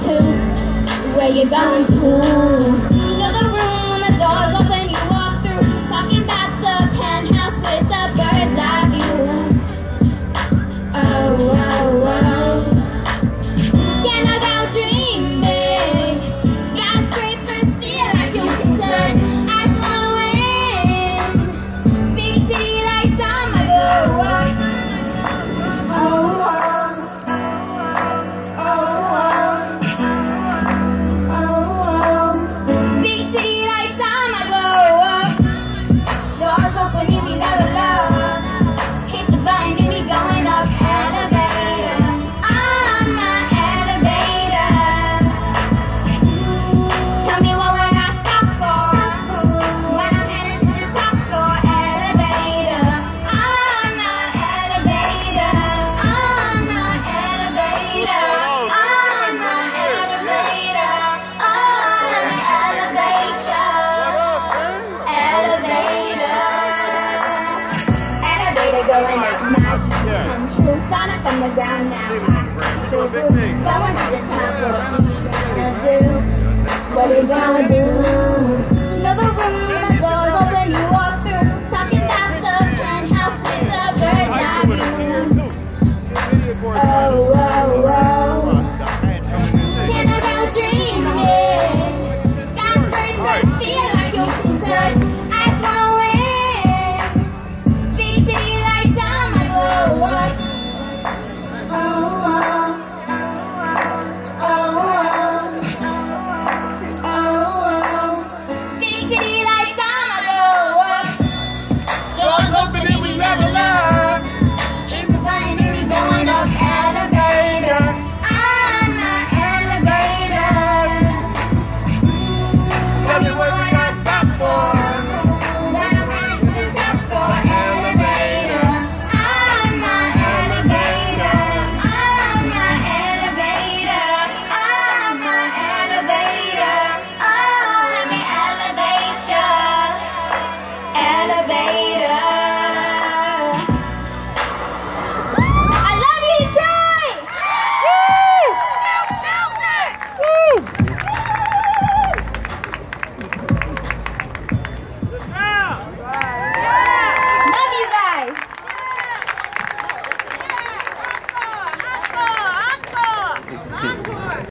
to? Where you going to? from the ground now. Fell into the top, what we gonna do? What we gonna do? Another room the doors open, you walk through. Talking about the penthouse with the bird's eye view.